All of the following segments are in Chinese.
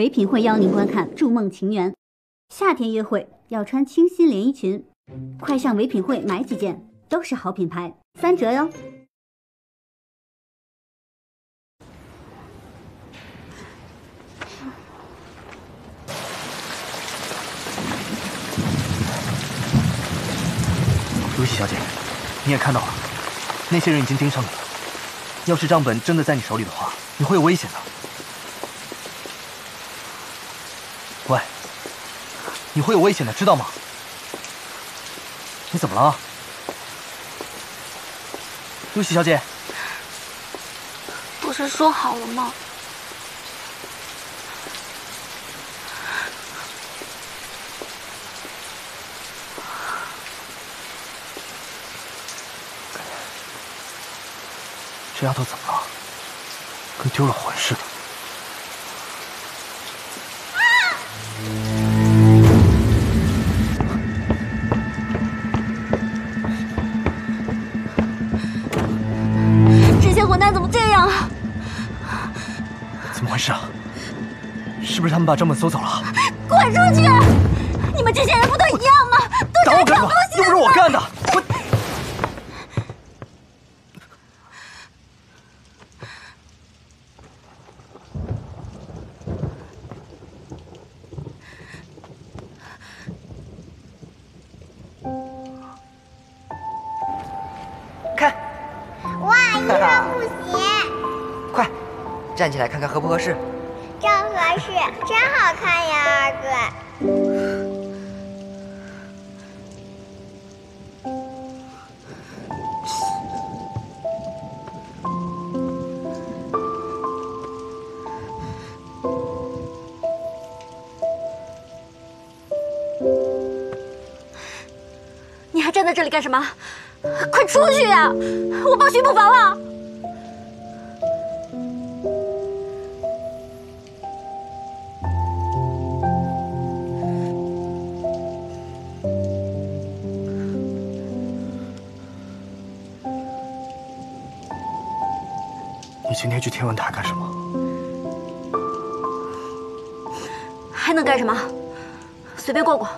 唯品会邀您观看《筑梦情缘》，夏天约会要穿清新连衣裙，快上唯品会买几件，都是好品牌，三折哟！如喜小姐，你也看到了，那些人已经盯上你了。要是账本真的在你手里的话，你会有危险的。喂，你会有危险的，知道吗？你怎么了，露西小姐？不是说好了吗？这丫头怎么了？跟丢了魂似的。是不是他们把账本搜走了？滚出去！你们这些人不都一样吗？都是抢东西！又不是我干的，我。看，哇，一双布 鞋。快站起来看看合不合适？里干什么？快出去呀！我报巡捕房了。你今天去天文台干什么？还能干什么？随便逛逛。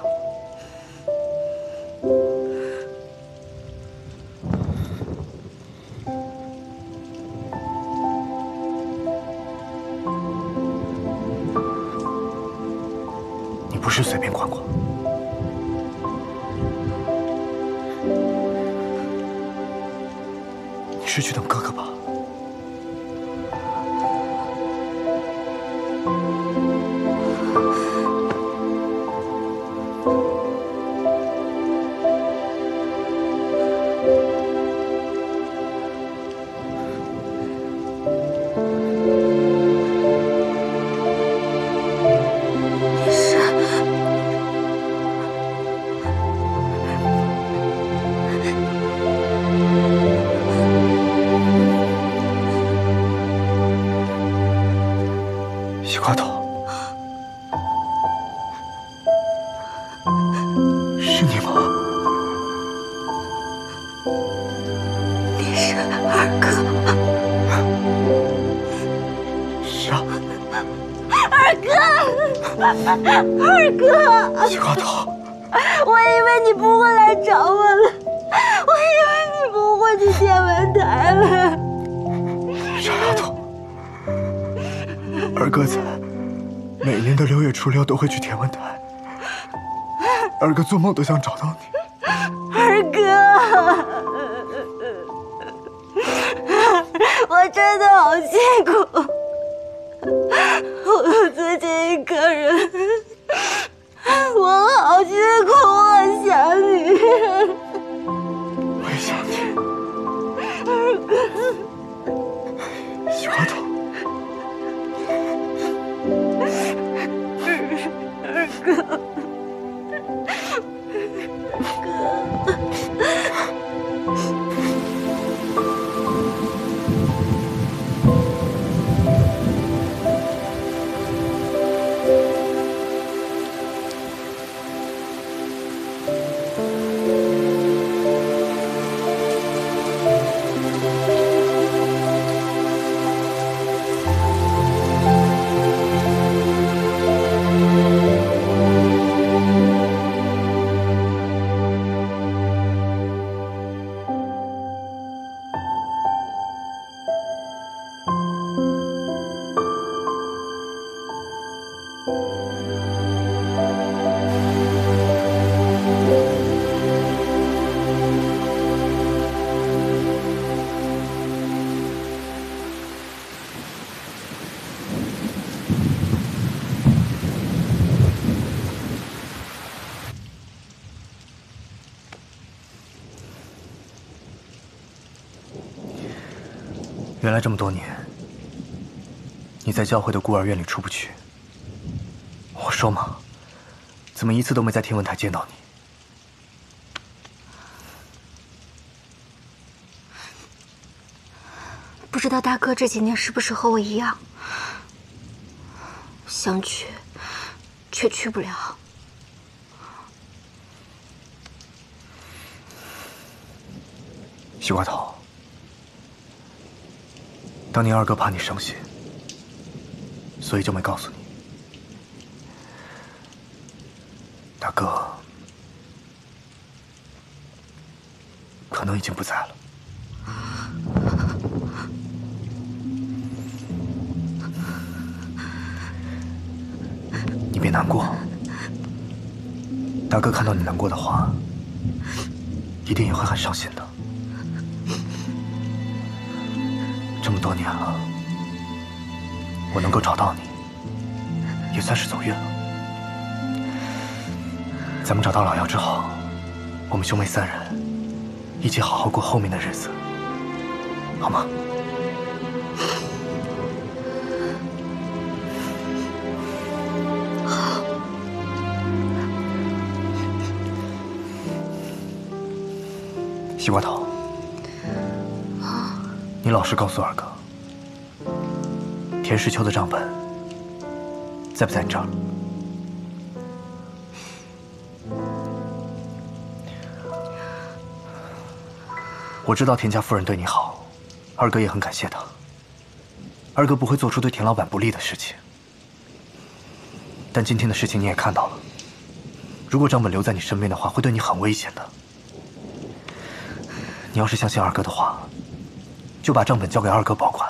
是你吗？你是二哥。是啊。二哥。二哥。傻丫头。我以为你不会来找我了，我以为你不会去天文台了。傻丫头。二哥在，每年的六月初六都会去天文台。二哥做梦都想找到你。二哥，我真的好辛苦，我自己一个人，我好辛苦，我想你。这么多年，你在教会的孤儿院里出不去。我说嘛，怎么一次都没在天文台见到你？不知道大哥这几年是不是和我一样，想去，却去不了。西瓜头，当年二哥怕你伤心，所以就没告诉你。大哥，可能已经不在了。你别难过，大哥看到你难过的话，一定也会很伤心的。多年了，我能够找到你，也算是走运了。咱们找到老妖之后，我们兄妹三人一起好好过后面的日子，好吗？好。西瓜头，你老实告诉二哥，田世秋的账本在不在你这儿？我知道田家夫人对你好，二哥也很感谢她。二哥不会做出对田老板不利的事情，但今天的事情你也看到了，如果账本留在你身边的话，会对你很危险的。你要是相信二哥的话，就把账本交给二哥保管，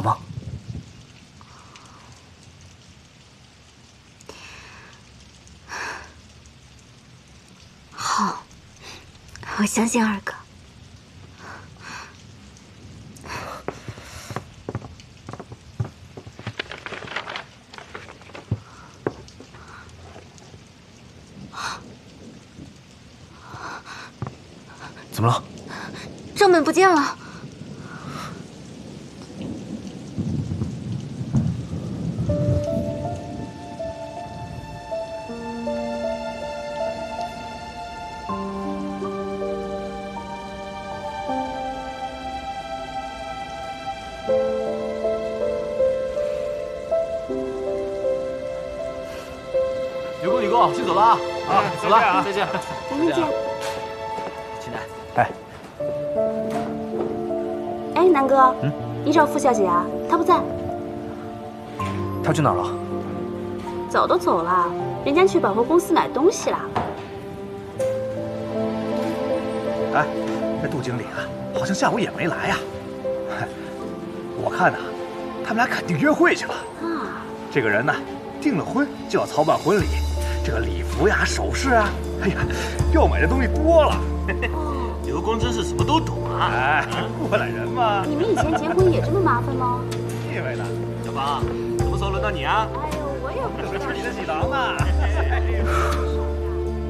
好吗？好，我相信二哥。怎么了？账本不见了。走了，再见，咱们见。秦楠，哎，哎，南哥，嗯，你找傅小姐啊？她不在。她去哪儿了？走都走了，人家去百货公司买东西了。哎，那杜经理啊，好像下午也没来呀。我看呐，他们俩肯定约会去了。啊，这个人呢，订了婚就要操办婚礼，这个礼服呀、首饰啊，哎呀，要买的东西多了。刘公真是什么都懂啊！哎，过来人嘛。你们以前结婚也这么麻烦吗？以为呢，小芳，什么时候轮到你啊？哎呦，我也不是你的喜郎呢。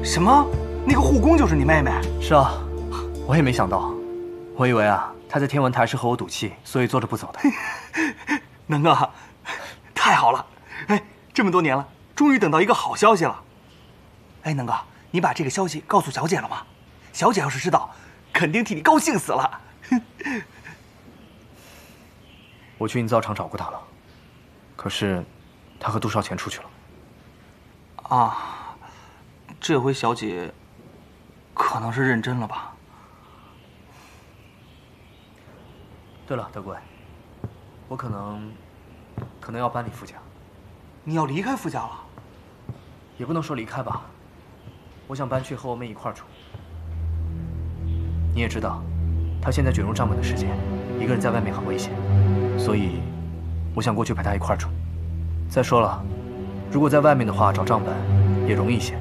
什么？那个护工就是你妹妹？是啊，我也没想到，我以为啊，她在天文台是和我赌气，所以坐着不走的。能哥，太好了！哎，这么多年了，终于等到一个好消息了。哎，能哥，你把这个消息告诉小姐了吗？小姐要是知道，肯定替你高兴死了。我去营造厂找过他了，可是他和杜少乾出去了。啊，这回小姐可能是认真了吧？对了，德贵，我可能可能要搬离傅家。你要离开傅家了？也不能说离开吧，我想搬去和我妹一块住。你也知道，他现在卷入账本的事件，一个人在外面很危险，所以我想过去陪他一块住。再说了，如果在外面的话，找账本也容易一些。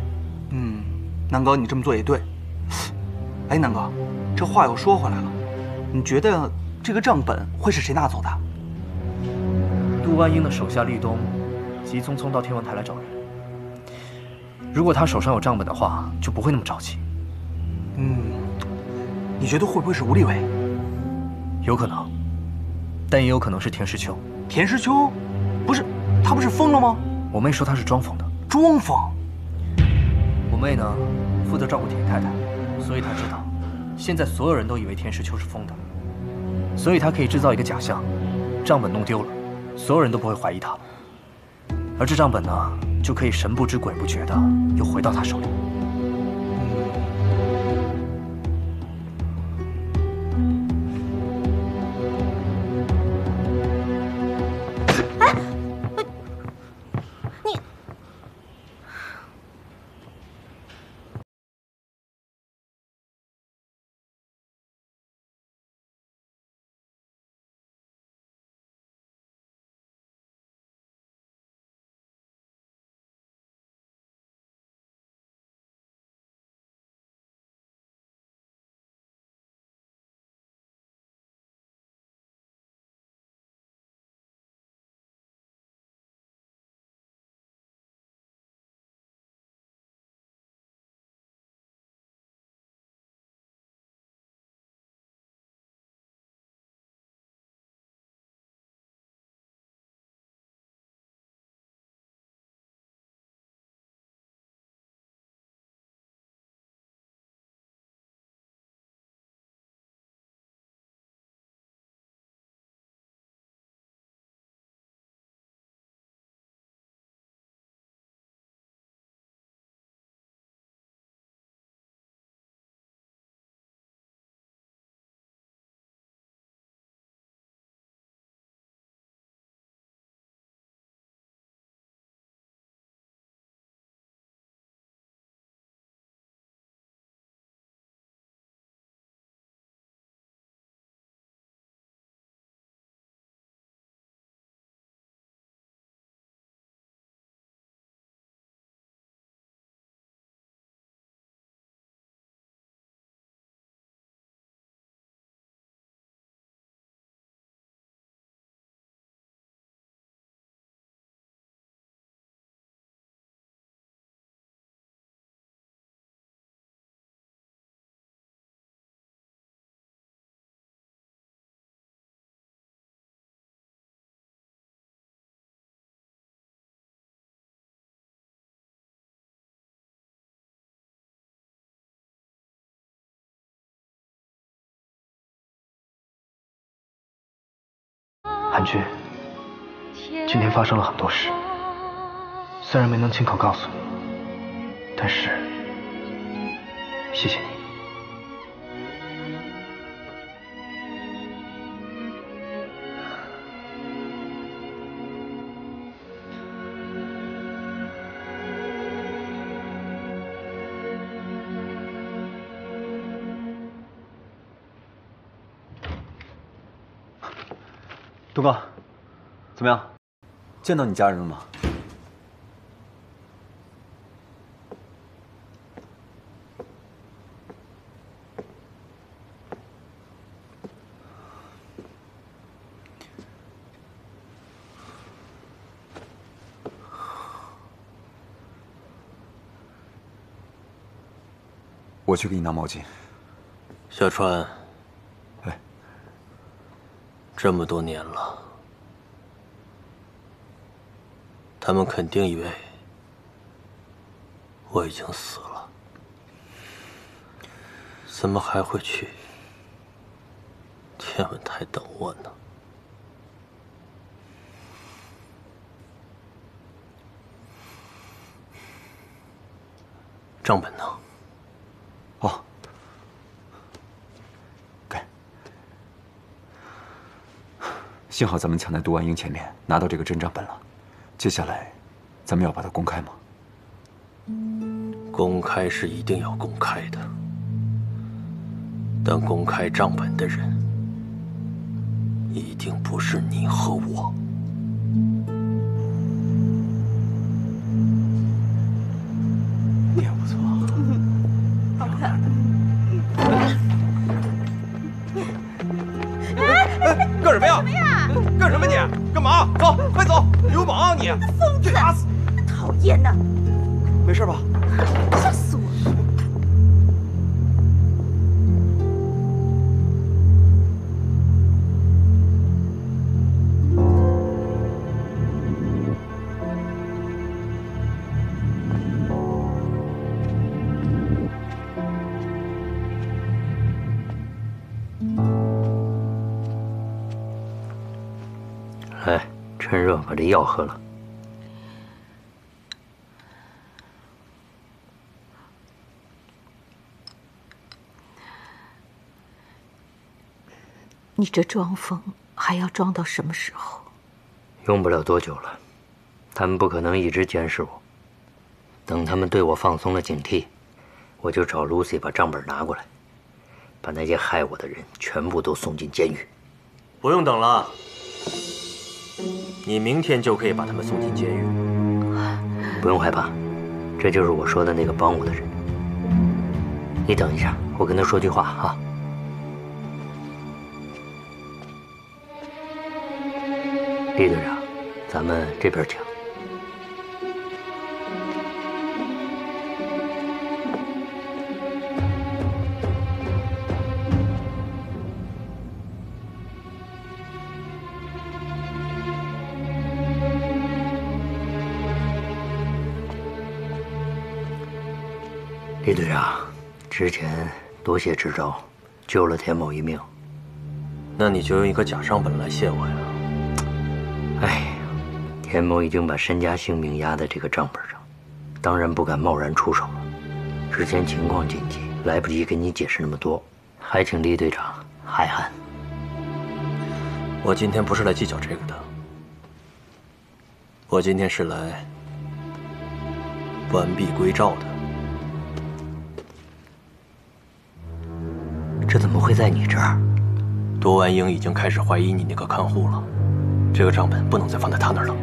嗯，南哥，你这么做也对。哎，南哥，这话又说回来了，你觉得这个账本会是谁拿走的？杜万英的手下立冬，急匆匆到天文台来找人。如果他手上有账本的话，就不会那么着急。嗯。你觉得会不会是吴立伟？有可能，但也有可能是田石秋。田石秋，不是他不是疯了吗？我妹说他是装疯的。装疯？我妹呢，负责照顾田太太，所以她知道，现在所有人都以为田石秋是疯的，所以她可以制造一个假象，账本弄丢了，所有人都不会怀疑她了，而这账本呢，就可以神不知鬼不觉的又回到他手里。韩君，今天发生了很多事，虽然没能亲口告诉你，但是谢谢你。怎么样？见到你家人了吗？我去给你拿毛巾。小川，哎，这么多年了，他们肯定以为我已经死了，怎么还会去天文台等我呢？账本呢？哦，给。幸好咱们抢在杜万英前面拿到这个真账本了，接下来，咱们要把它公开吗？公开是一定要公开的，但公开账本的人，一定不是你和我。你！疯子！打死！讨厌呐！没事吧？吓死我了！来，趁热把这药喝了。你这装疯还要装到什么时候？用不了多久了，他们不可能一直监视我。等他们对我放松了警惕，我就找 Lucy 把账本拿过来，把那些害我的人全部都送进监狱。不用等了，你明天就可以把他们送进监狱。不用害怕，这就是我说的那个帮我的人。你等一下，我跟他说句话啊。李队长，咱们这边请。李队长，之前多谢支招，救了田某一命。那你就用一个假账本来谢我呀？哎呀，田某已经把身家性命压在这个账本上，当然不敢贸然出手了。之前情况紧急，来不及跟你解释那么多，还请李队长海涵。我今天不是来计较这个的，我今天是来完璧归赵的。这怎么会在你这儿？杜万英已经开始怀疑你那个看护了，这个账本不能再放在他那儿了。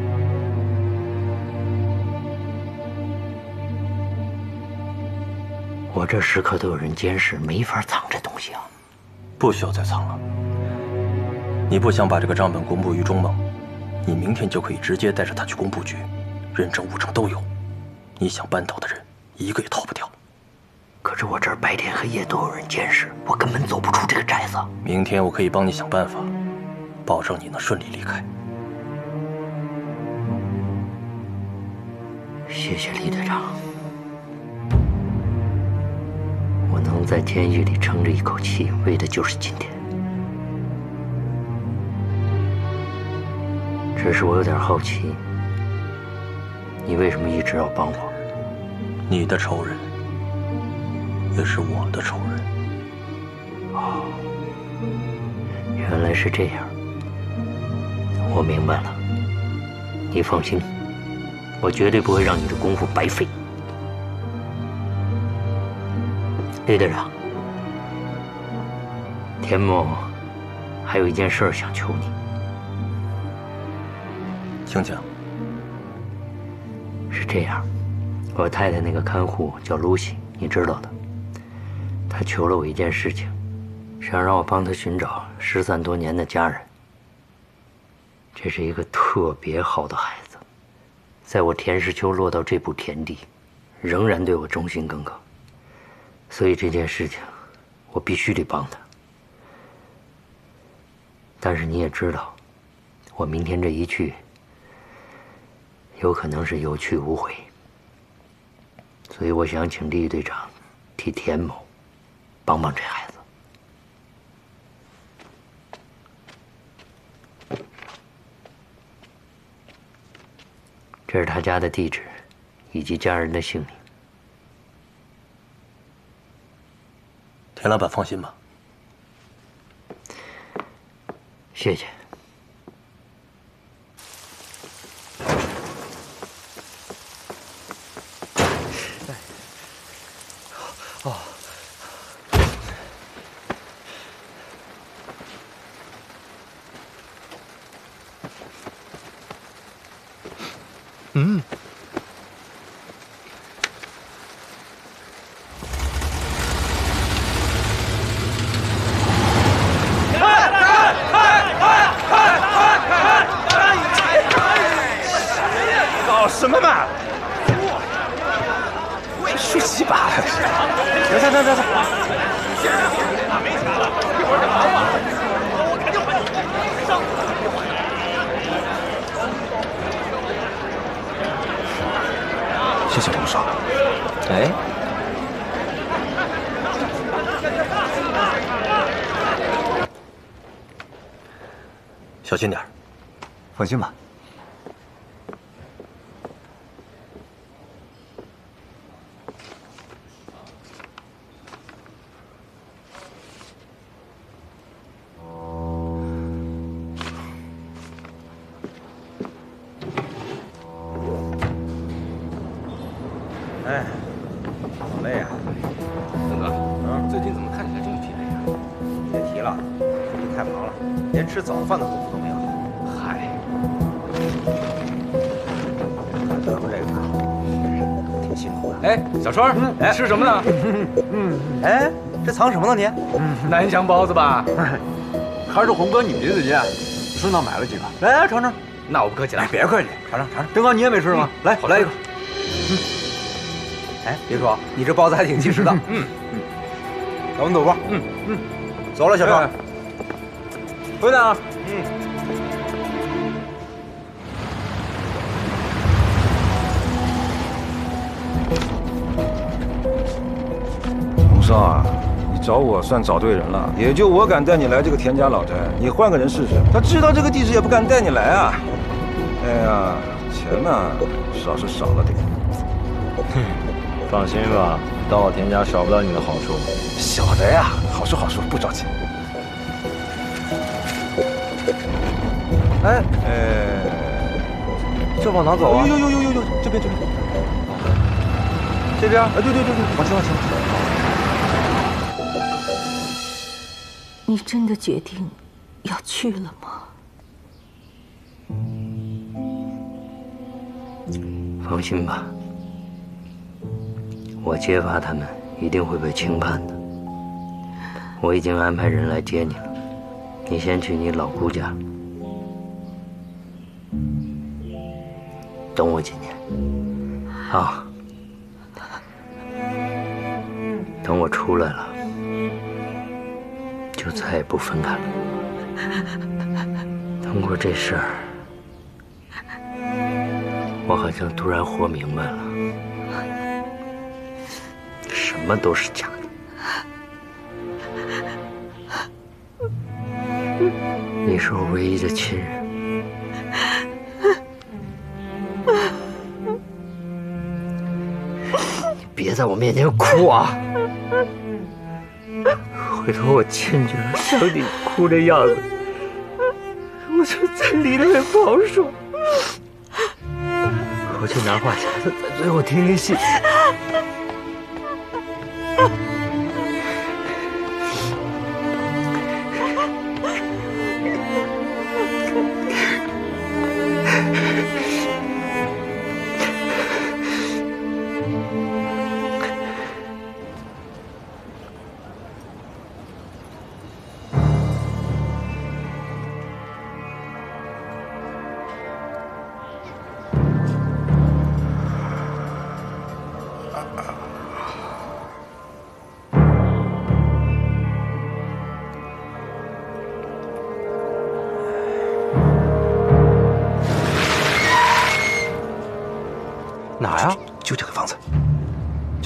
我这时刻都有人监视，没法藏这东西啊！不需要再藏了。你不想把这个账本公布于众吗？你明天就可以直接带着他去工部局，人证物证都有。你想扳倒的人，一个也逃不掉。可是我这儿白天黑夜都有人监视，我根本走不出这个宅子。明天我可以帮你想办法，保证你能顺利离开。谢谢李队长，我能在监狱里撑着一口气，为的就是今天。只是我有点好奇，你为什么一直要帮我？你的仇人。也是我的仇人。哦，原来是这样。我明白了。你放心，我绝对不会让你的功夫白费。李队长，田木还有一件事想求你。请讲。是这样，我太太那个看护叫露西，你知道的。她求了我一件事情，想让我帮她寻找失散多年的家人。这是一个特别好的孩子，在我田石秋落到这步田地，仍然对我忠心耿耿。所以这件事情，我必须得帮他。但是你也知道，我明天这一去，有可能是有去无回。所以我想请厉队长替田某帮帮这孩子。这是他家的地址，以及家人的姓名。田老板放心吧。谢谢。哦。嗯。搞什么嘛！会说几把？行行行行行。没钱了，一会儿就忙吧。我肯定还你上。谢谢龙少。哎。小心点放心吧。吃什么呢？嗯，哎，这藏什么呢你？南翔包子吧？还是红哥你鼻子尖，顺道买了几个，来来尝尝。那我不客气了，别客气，尝尝尝尝。登哥你也没吃吗？来，来一个。嗯。哎，别说，你这包子还挺及时的。嗯嗯，咱们走吧。嗯嗯，走了，小川。回来啊。找我算找对人了，也就我敢带你来这个田家老宅，你换个人试试，他知道这个地址也不敢带你来啊。哎呀，钱呢，少是少了点。哼。放心吧，到我田家少不了你的好处。晓得呀，好说好说，不着急。哎哎，这往哪走啊？呦呦呦呦呦，这边这边。这边？哎，对对对对，往前往前。你真的决定要去了吗？放心吧。我揭发他们一定会被轻判的。我已经安排人来接你了，你先去你老姑家，等我几年，啊，等我出来了，就再也不分开了。通过这事儿，我好像突然活明白了。什么都是假的。你是我唯一的亲人，你别在我面前哭啊！回头我亲去了，想你哭的样子，我就在里面跑说。我去拿话匣子，在最后听听戏。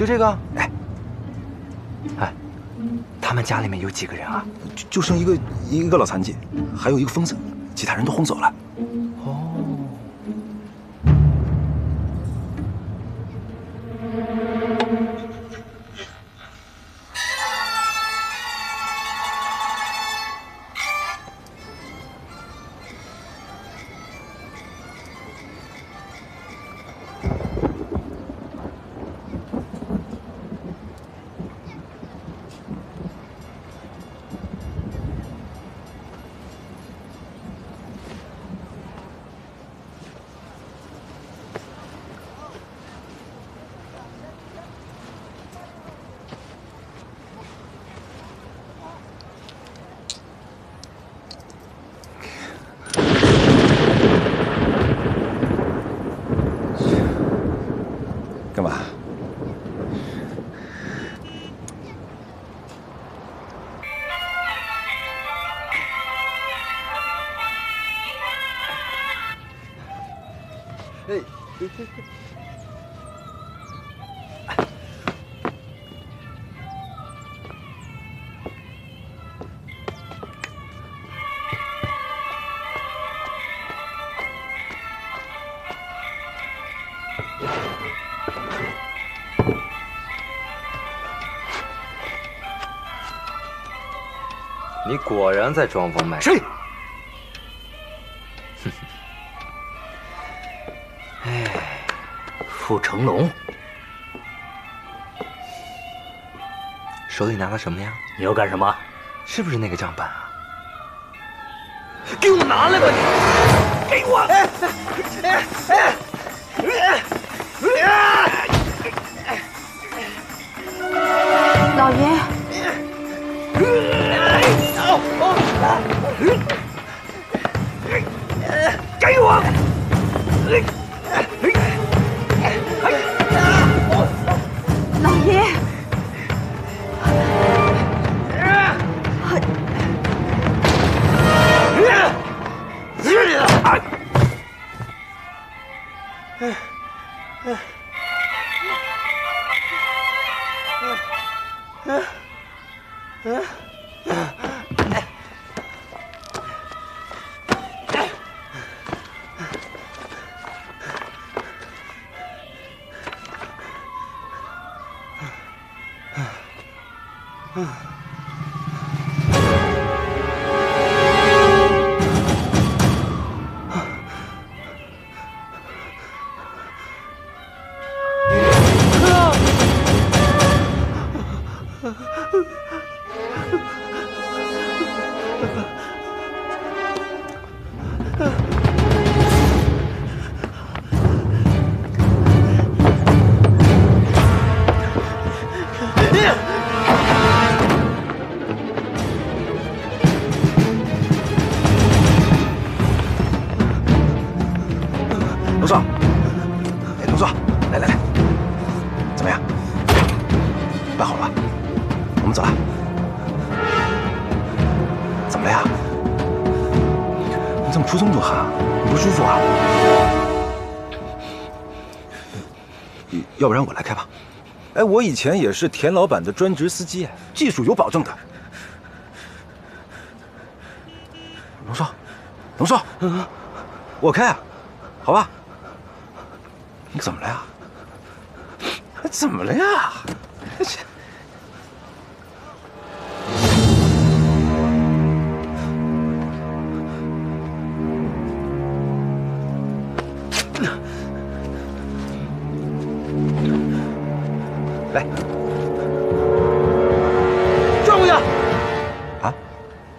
就这个？哎，哎，他们家里面有几个人啊？就就剩一个一个老残疾，还有一个疯子，其他人都轰走了。你果然在装疯卖傻。谁？哎，傅成龙，手里拿的什么呀？你要干什么？是不是那个账本啊？给我拿来吧你！给我！哎哎哎老爷，给我！要不然我来开吧。哎，我以前也是田老板的专职司机，技术有保证的。龙少，龙少，我开啊，来，转过去！啊？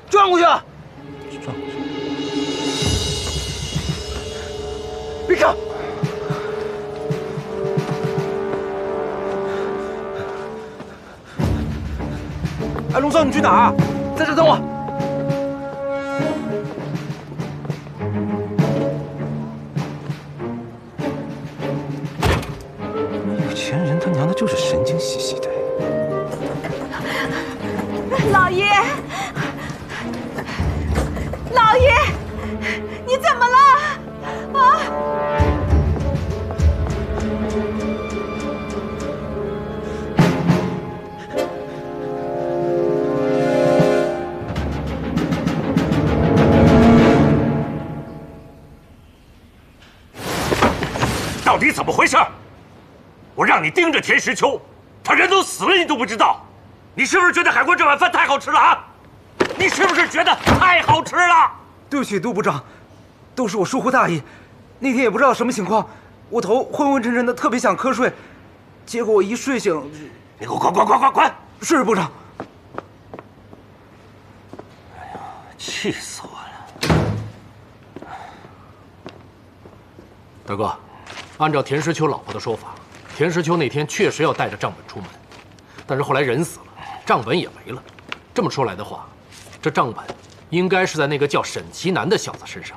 转过去！转过去！别看！哎，龙少，你去哪儿？在这等我。田石秋，他人都死了，你都不知道。你是不是觉得海关这碗饭太好吃了啊？你是不是觉得太好吃了？对不起，杜部长，都是我疏忽大意。那天也不知道什么情况，我头昏昏沉沉的，特别想瞌睡，结果我一睡醒，你给我滚滚滚滚滚！是部长。哎呀，气死我了！大哥，按照田石秋老婆的说法，田石秋那天确实要带着账本出门，但是后来人死了，账本也没了。这么说来的话，这账本应该是在那个叫沈其南的小子身上。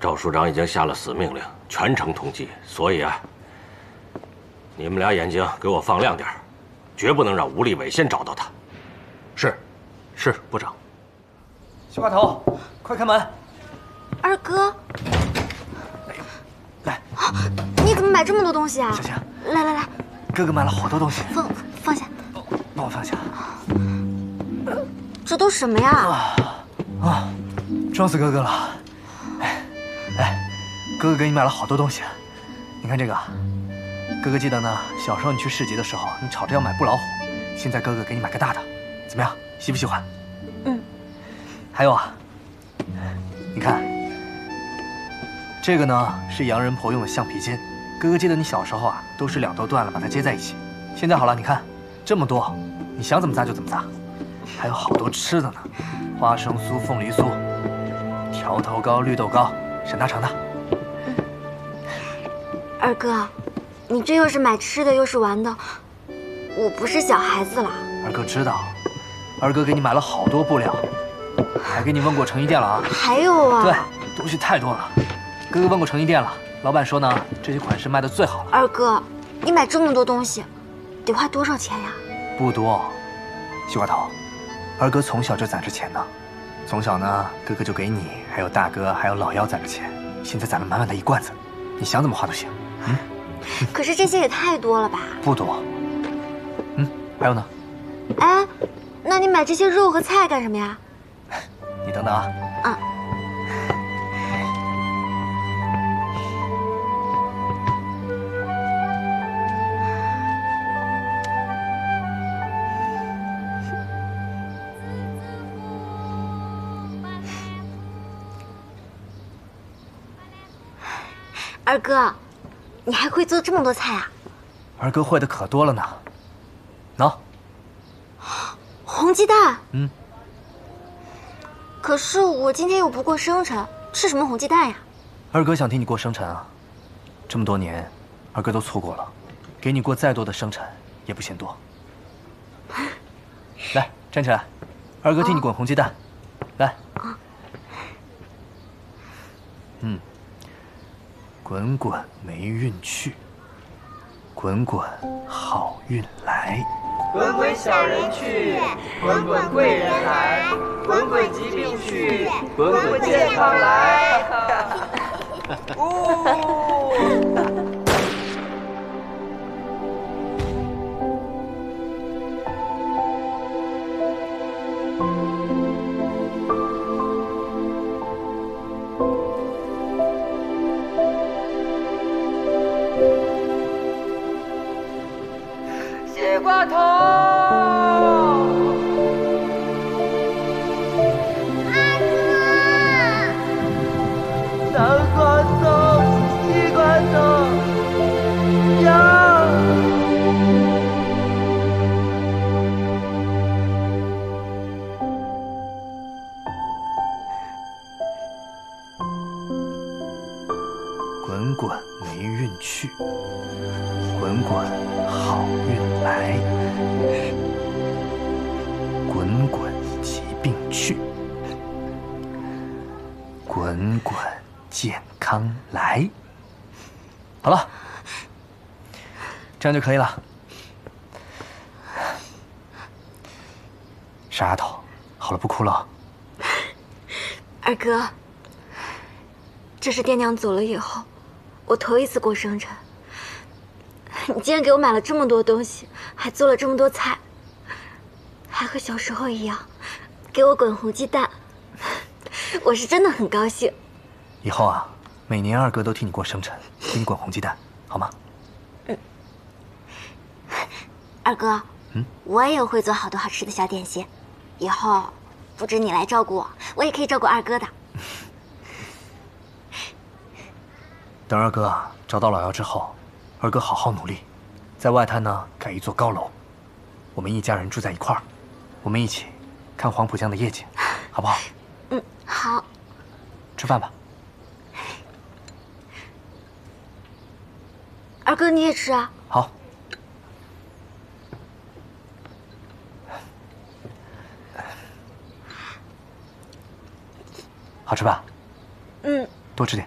赵署长已经下了死命令，全城通缉，所以啊，你们俩眼睛给我放亮点绝不能让吴立伟先找到他。是，是部长。西瓜头，快开门！二哥，来，你怎么买这么多东西啊？小强，来来来，哥哥买了好多东西，放放下，帮我放下。这都什么呀？啊，装死哥哥了。哎哎，哥哥给你买了好多东西，你看这个。哥哥记得呢，小时候你去市集的时候，你吵着要买布老虎，现在哥哥给你买个大的，怎么样？喜不喜欢？嗯。还有啊，你看，这个呢是洋人婆用的橡皮筋，哥哥记得你小时候啊，都是两头断了把它接在一起，现在好了，你看这么多，你想怎么扎就怎么扎，还有好多吃的呢，花生酥、凤梨酥、条头糕、绿豆糕。沈大成的，二哥，你这又是买吃的又是玩的，我不是小孩子了。二哥知道，二哥给你买了好多布料，还给你问过成衣店了啊。还有啊。对，东西太多了。哥哥问过成衣店了，老板说呢，这些款式卖的最好了。二哥，你买这么多东西，得花多少钱呀？不多，西瓜头，二哥从小就攒着钱呢。从小呢，哥哥就给你，还有大哥，还有老幺攒着钱，现在攒了满满的一罐子，你想怎么花都行。嗯，可是这些也太多了吧？不多。嗯，还有呢。哎，那你买这些肉和菜干什么呀？你等等啊。啊。二哥，你还会做这么多菜啊？二哥会的可多了呢。喏，红鸡蛋。嗯。可是我今天又不过生辰，吃什么红鸡蛋呀？二哥想替你过生辰啊。这么多年，二哥都错过了，给你过再多的生辰也不嫌多。来，站起来，二哥替你滚红鸡蛋。来。嗯。滚滚霉运去，滚滚好运来。滚滚小人去，滚滚贵人来。滚滚疾病去，滚滚健康来。西 滚滚霉运去，滚滚好运来。滚滚疾病去，滚滚健康来。好了，这样就可以了。傻丫头，好了，不哭了。二哥，这是爹娘走了以后，我头一次过生辰。你竟然给我买了这么多东西，还做了这么多菜，还和小时候一样，给我滚红鸡蛋。我是真的很高兴。以后啊，每年二哥都替你过生辰，给你滚红鸡蛋，好吗？嗯二哥，嗯，我也会做好多好吃的小点心，以后不止你来照顾我，我也可以照顾二哥的。等二哥啊找到老姚之后，二哥好好努力，在外滩呢盖一座高楼，我们一家人住在一块儿，我们一起看黄浦江的夜景，好不好？嗯，好。吃饭吧。二哥你也吃啊。好。好吃吧？嗯。多吃点。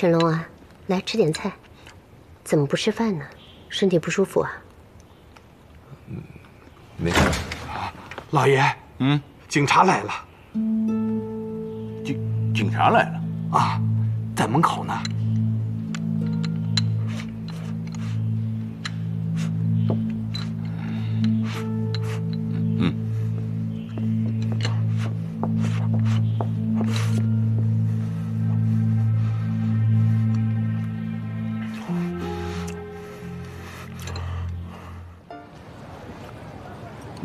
成龙啊，来吃点菜。怎么不吃饭呢？身体不舒服啊？没事。老爷，嗯，警察来了。警警察来了啊，在门口呢。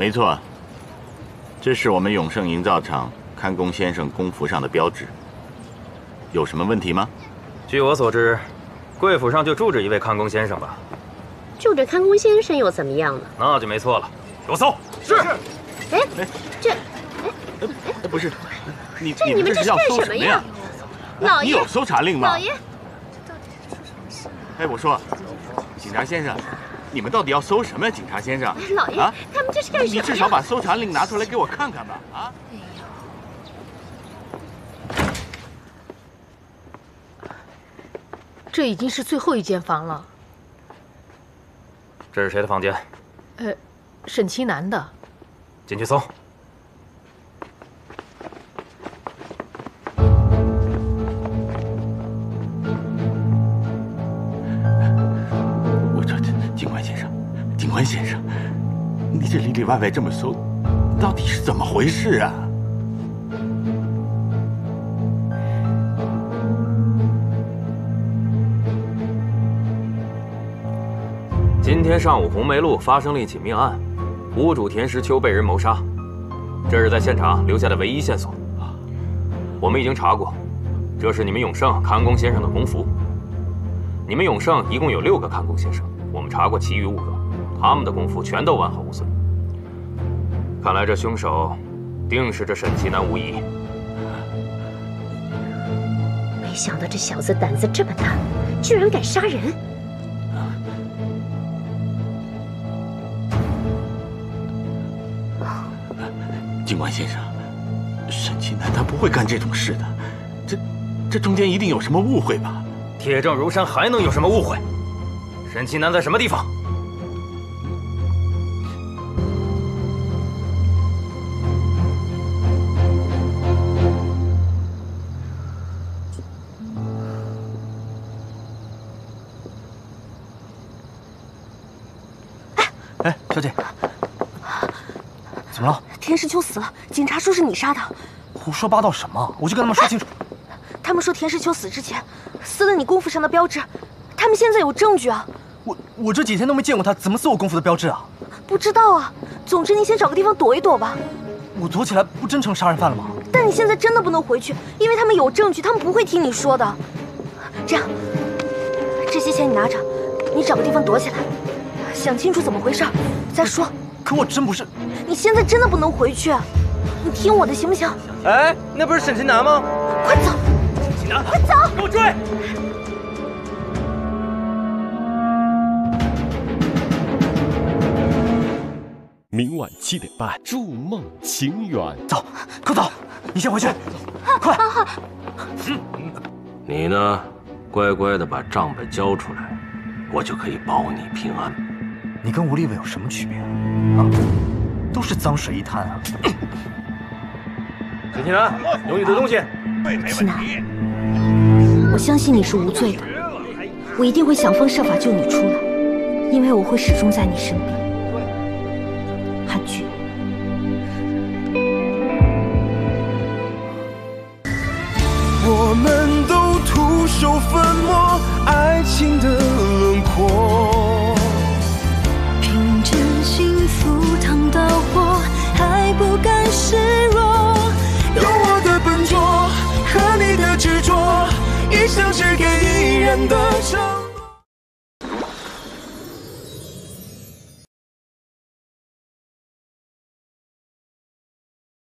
没错，这是我们永盛营造厂看工先生工服上的标志。有什么问题吗？据我所知，贵府上就住着一位看工先生吧？住着看工先生又怎么样呢？那就没错了。给我搜。是。哎，这，哎，不是，你这你们这是干什么呀？老爷，你有搜查令吗？老爷，哎，我说，警察先生。你们到底要搜什么呀，警察先生？老爷，他们这是干什么？你至少把搜查令拿出来给我看看吧！啊！这已经是最后一间房了。这是谁的房间？呃，沈清南的。进去搜。先生，你这里里外外这么搜，到底是怎么回事啊？今天上午红梅路发生了一起命案，屋主田石秋被人谋杀，这是在现场留下的唯一线索。我们已经查过，这是你们永盛看工先生的工服。你们永盛一共有六个看工先生，我们查过其余五个。他们的功夫全都完好无损，看来这凶手定是这沈其南无疑。没想到这小子胆子这么大，居然敢杀人！警官先生，沈其南他不会干这种事的，这这中间一定有什么误会吧？铁证如山，还能有什么误会？沈其南在什么地方？石秋死了，警察说是你杀的。胡说八道什么？我就跟他们说清楚。他们说田石秋死之前撕了你功夫上的标志，他们现在有证据啊。我我这几天都没见过他，怎么撕我功夫的标志啊？不知道啊。总之你先找个地方躲一躲吧。我躲起来不真成杀人犯了吗？但你现在真的不能回去，因为他们有证据，他们不会听你说的。这样，这些钱你拿着，你找个地方躲起来。想清楚怎么回事再说。可我真不是。你现在真的不能回去，你听我的行不行？哎，那不是沈清南吗？快走！沈清南，快走！给我追！明晚七点半，《筑梦情缘》。走，快走！你先回去，快！你呢，乖乖的把账本交出来，我就可以保你平安。你跟吴立伟有什么区别啊？啊，都是脏水一滩啊！陈庆南，有你的东西。齐南，我相信你是无罪的，我一定会想方设法救你出来，因为我会始终在你身边。韩剧。我们都徒手粉墨爱情的笨拙和你的执着，一生只给一人的承。